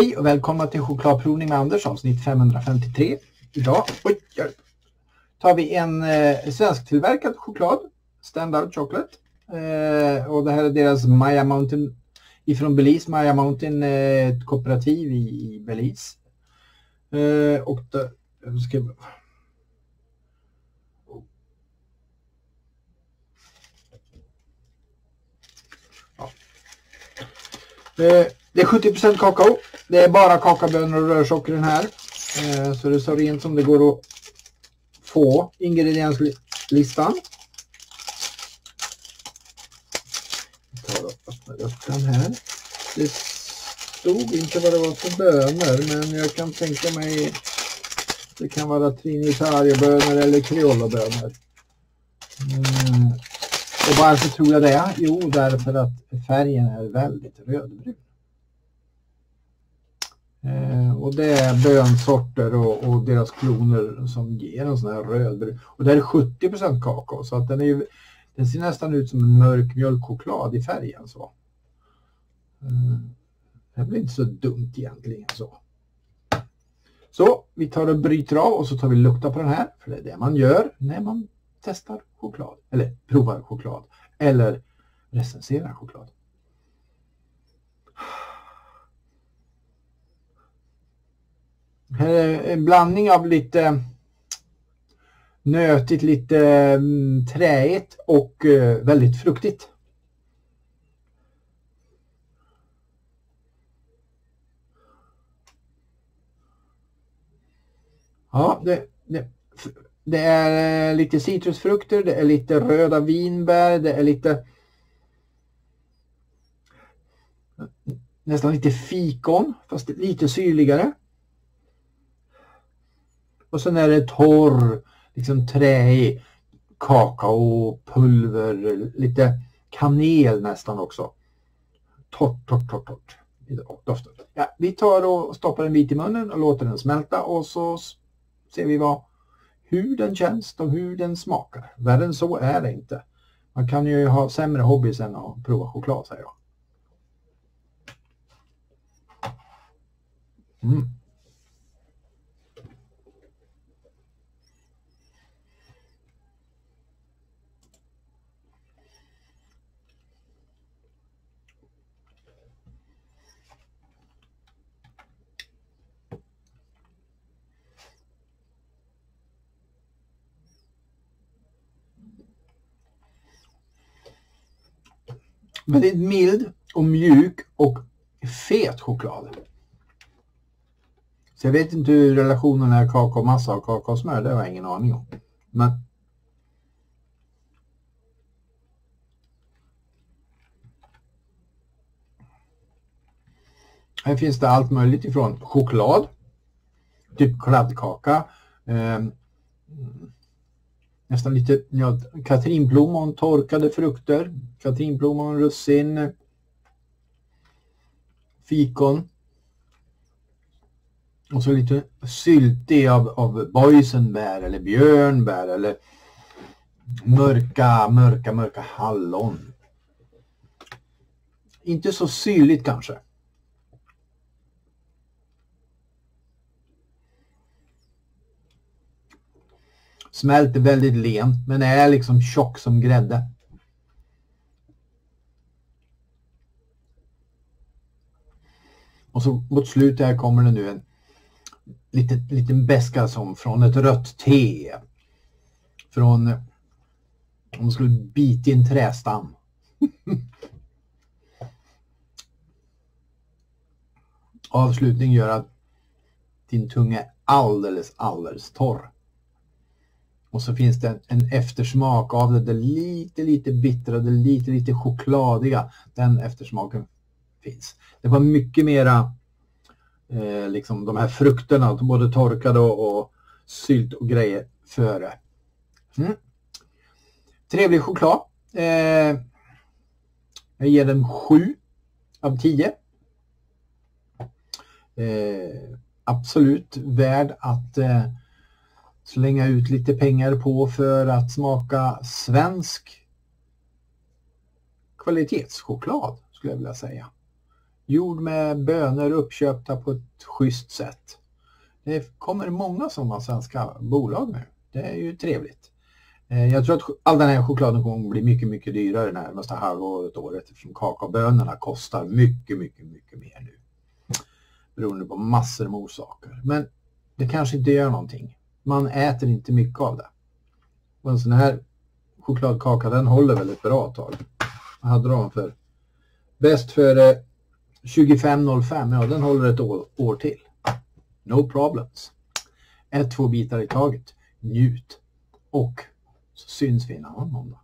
Hej och välkomna till chokladprovning med Anders avsnitt 553. Idag oj, tar vi en eh, svensktillverkad choklad, Standard Chocolate. Eh, och det här är deras Maya Mountain ifrån Belize. Maya Mountain är ett kooperativ i, i Belize. Eh, och där, ska jag, ja. Eh, det är 70% kakao. Det är bara kakaobönor och rörsocker i den här. Eh, så det är så rent som det går att få ingredienslistan. Jag tar och öppnar upp den här. Det stod inte vad det var för bönor men jag kan tänka mig det kan vara trinitariebönor eller kreolobönor. Mm. Och varför tror jag det? Jo, därför att färgen är väldigt rödbrun. Eh, och det är bönsorter och, och, deras kloner som ger en sån här rödbrun. Och det är 70% kakao så att den, är ju, den ser nästan ut som en mörk mjölkchoklad i färgen. Så. Mm. det blir inte så dumt egentligen. Så. så vi tar och bryter av och så tar vi lukta på den här. För det är det man gör när man testar choklad. Eller provar choklad. Eller recenserar choklad. Eh, en blandning av lite eh, nötigt, lite mm, träigt och eh, väldigt fruktigt. Ja, det, det, det, är lite citrusfrukter, det är lite röda vinbär, det är lite nästan lite fikon, fast lite syrligare. Och sen är det torr, liksom träig kakaopulver, lite kanel nästan också. Torrt, torrt, torrt, torrt i doften. Ja, vi tar och stoppar en bit i munnen och låter den smälta och så ser vi vad, hur den känns och hur den smakar. Värre än så är det inte. Man kan ju ha sämre hobbys än att prova choklad säger jag. Mm. Väldigt mild och mjuk och fet choklad. Så jag vet inte hur relationen är kakaomassa och kakaosmör, det har jag ingen aning om. Men Här finns det allt möjligt ifrån choklad, typ kladdkaka, eh, nästan lite ja, katrinplommon, torkade frukter, katrinplommon, russin, fikon. Och så lite syltig av, av boysenbär eller björnbär eller mörka, mörka, mörka hallon. Inte så syrligt kanske. Smälter väldigt lent men är liksom tjock som grädde. Och så mot slutet här kommer det nu en liten, liten beska som från ett rött te. Från om man skulle bita i en trästam. Avslutning gör att din tunga är alldeles, alldeles torr. Och så finns det en, eftersmak av det, det lite, lite bittra, det lite, lite chokladiga. Den eftersmaken finns. Det var mycket mera eh, liksom de här frukterna, både torkade och, och sylt och grejer före. Mm. Trevlig choklad. Eh, jag ger den 7 av 10. Eh, absolut värd att eh, slänga ut lite pengar på för att smaka svensk kvalitetschoklad skulle jag vilja säga. Gjord med bönor uppköpta på ett schysst sätt. Det kommer många sådana svenska bolag nu. Det är ju trevligt. Eh, jag tror att all den här chokladen kommer bli mycket, mycket dyrare närmaste halvåret, året eftersom kakaobönorna kostar mycket, mycket, mycket mer nu. Beroende på massor med orsaker. Men det kanske inte gör någonting. Man äter inte mycket av det. Och en sån här chokladkaka den håller väl ett bra tag. Vad hade de för? Bäst för eh, 25.05, ja den håller ett år, år till. No problems. Ett, två bitar i taget. Njut. Och så syns vi en annan måndag.